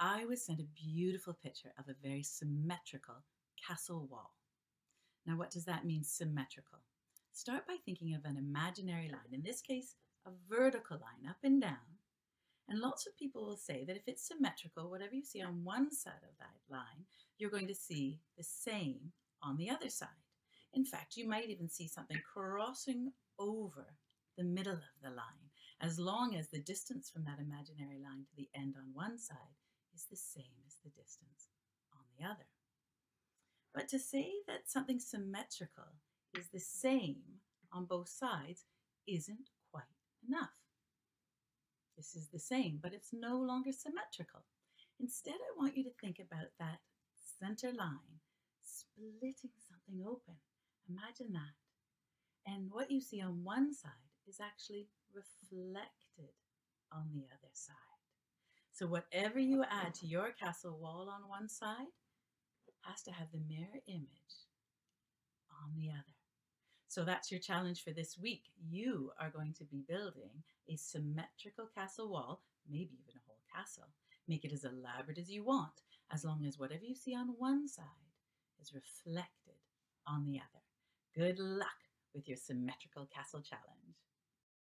I was sent a beautiful picture of a very symmetrical castle wall. Now, what does that mean, symmetrical? Start by thinking of an imaginary line, in this case, a vertical line up and down. And lots of people will say that if it's symmetrical, whatever you see on one side of that line, you're going to see the same on the other side. In fact, you might even see something crossing over the middle of the line, as long as the distance from that imaginary line to the end on one side is the same as the distance on the other. But to say that something symmetrical is the same on both sides isn't quite enough. This is the same, but it's no longer symmetrical. Instead, I want you to think about that center line splitting something open. Imagine that. And what you see on one side is actually reflected on the other side. So whatever you add to your castle wall on one side has to have the mirror image on the other. So that's your challenge for this week. You are going to be building a symmetrical castle wall, maybe even a whole castle. Make it as elaborate as you want, as long as whatever you see on one side is reflected on the other. Good luck with your symmetrical castle challenge.